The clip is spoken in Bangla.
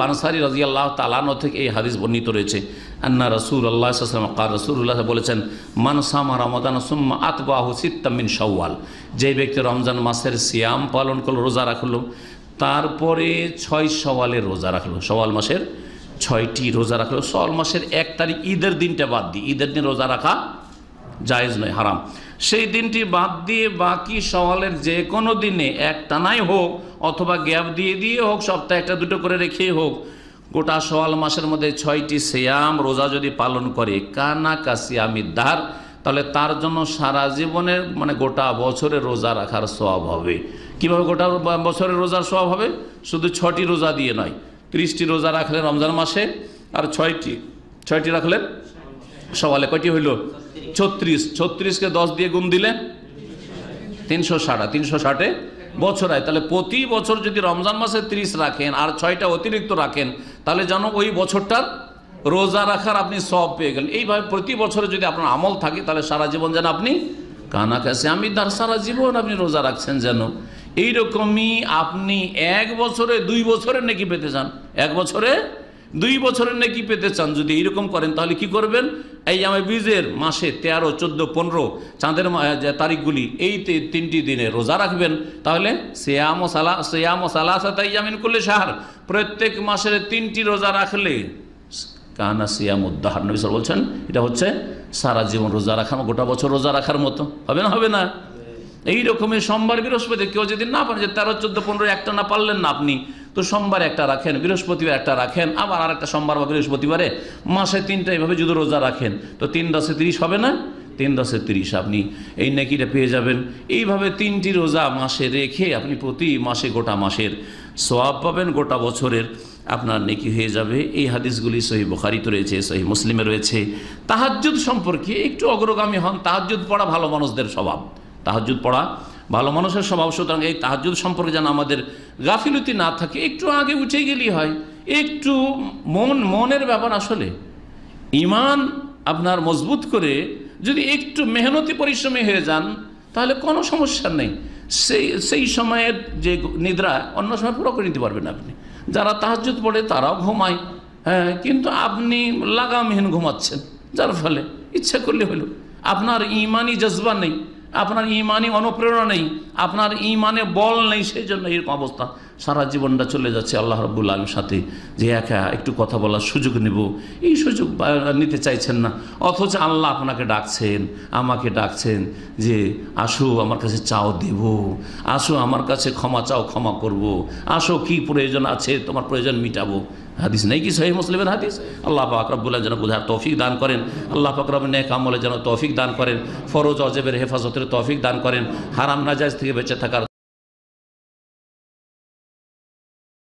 আনসারি রাজিয়াল্লাহ তালানো থেকে এই হাদিস বর্ণিত রয়েছে। আন্না রসুল আল্লাহ কার রসুল্লাহ বলেছেন মানসামা রমাদান সুম্মা আতবাহু সিত্তামিন সওয়াল যে ব্যক্তি রমজান মাসের সিয়াম পালন করল, রোজা রাখল, তারপরে ছয় সওয়ালের রোজা রাখল। সওয়াল মাসের ছয়টি রোজা রাখল। সওয়াল মাসের এক তারিখ ঈদের দিনটা বাদ দিই ঈদের দিন রোজা রাখা জায়েজ নয়, হারাম। সেই দিনটি বাদ দিয়ে বাকি সওয়ালের যে কোনো দিনে এক টানাই হোক অথবা গ্যাপ দিয়ে দিয়ে হোক, সপ্তাহে একটা দুটো করে রেখেই হোক, গোটা সওয়াল মাসের মধ্যে ছয়টি সেয়াম রোজা যদি পালন করে কানা কাসিয়ামি দার, তাহলে তার জন্য সারা জীবনের মানে গোটা বছরে রোজা রাখার স্বভাব হবে। কীভাবে গোটা বছরের রোজার স্বভাব হবে? শুধু ছটি রোজা দিয়ে নয়, ত্রিশটি রোজা রাখলে রমজান মাসে, আর ছয়টি ছয়টি রাখলেন সওয়ালে কয়টি হইল? ছত্রিশ। ছত্রিশকে দশ দিয়ে গুণ দিলে তিনশো ষাট। তিনশো ষাটে বছর হয়। তাহলে প্রতি বছর যদি রমজান মাসে ত্রিশ রাখেন আর ছয়টা অতিরিক্ত রাখেন, তাহলে যেন ওই বছরটার রোজা রাখার আপনি সব পেয়ে গেলেন। এইভাবে প্রতি বছরে যদি আপনার আমল থাকে, তাহলে সারা জীবন যেন আপনি কানা কাছে আমি তার সারা জীবন আপনি রোজা রাখছেন যেন। এইরকমই আপনি এক বছরে, দুই বছরের নাকি পেতে চান? এক বছরে দুই বছরের নাকি পেতে চান, যদি এইরকম করেন, তাহলে কি করবেন? এই আমার বীজের মাসে তেরো, চোদ্দ, পনেরো চাঁদের তারিখগুলি, এই তিনটি দিনে রোজা রাখবেন। তাহলে সেয়াম ও সালা সেয়াম ও সালাসাতাই জামিন করলে সাহার প্রত্যেক মাসের তিনটি রোজা রাখলে কানা সিয়াম উদ্দাহার নবী বলছেন এটা হচ্ছে সারা জীবন রোজা রাখার গোটা বছর রোজা রাখার মতো। হবে না হবে না। এই রকমের সোমবার বৃহস্পতি, কেউ যদি না পারেন যে তেরো, চোদ্দ, পনেরো, একটা না পারলেন না আপনি, তো সোমবার একটা রাখেন, বৃহস্পতিবার একটা রাখেন, আবার আর একটা সোমবার বা বৃহস্পতিবারে মাসে তিনটা এইভাবে যদি রোজা রাখেন, তো তিন দশে তিরিশ হবে না? তিন দশে তিরিশ আপনি এই নাকিটা পেয়ে যাবেন। এইভাবে তিনটি রোজা মাসে রেখে আপনি প্রতি মাসে, গোটা মাসের সোয়াব পাবেন, গোটা বছরের আপনার নেকি হয়ে যাবে। এই হাদিসগুলি সহি বখারিতে রয়েছে সহি মুসলিমে রয়েছে। তাহাজ্জুদ সম্পর্কে একটু অগ্রগামী হন, তাহাজ্জুদ পড়া ভালো মানুষদের স্বভাব। তাহাজ্জুদ পড়া। ভালো মানুষের স্বভাব, সুতরাং এই তাহাজ্জুদ সম্পর্কে যেন আমাদের গাফিলতি না থাকে, একটু আগে উঠে গেলেই হয়। একটু মন, মনের ব্যাপার আসলে। ইমান আপনার মজবুত করে যদি একটু মেহনতি পরিশ্রমী হয়ে যান, তাহলে কোনো সমস্যা নেই। সেই সেই সময়ের যে নিদ্রা অন্য সময় পুরো করে নিতে পারবেন আপনি। যারা তাহাজ্জুদ পড়ে তারাও ঘুমায় হ্যাঁ কিন্তু আপনি লাগামহীন ঘুমাচ্ছেন, যার ফলে ইচ্ছা করলে হলো। আপনার ইমানই জজবা নেই। আপনার ইমানে অনুপ্রেরণা নেই আপনার ইমানে বল নেই সেই জন্য এরকম অবস্থা। সারা জীবনটা চলে যাচ্ছে আল্লাহ রব্বুল আলমের সাথে, যে একা একটু কথা বলার সুযোগ নেব। এই সুযোগ নিতে চাইছেন না। অথচ আল্লাহ আপনাকে ডাকছেন, আমাকে ডাকছেন যে, আসো আমার কাছে চাও দেব, আসো আমার কাছে ক্ষমা চাও, ক্ষমা করব। আসো কি প্রয়োজন আছে তোমার প্রয়োজন মিটাবো। হাদিস নেই কি সহি মুসলিমের হাদিস? আল্লাহ পাক যেন বোঝার তৌফিক দান করেন। আল্লাহ পাক নেক আমলে যেন তৌফিক দান করেন। ফরজ অজেবের হেফাজতের তৌফিক দান করেন। হারাম নাজাজ থেকে বেঁচে থাকার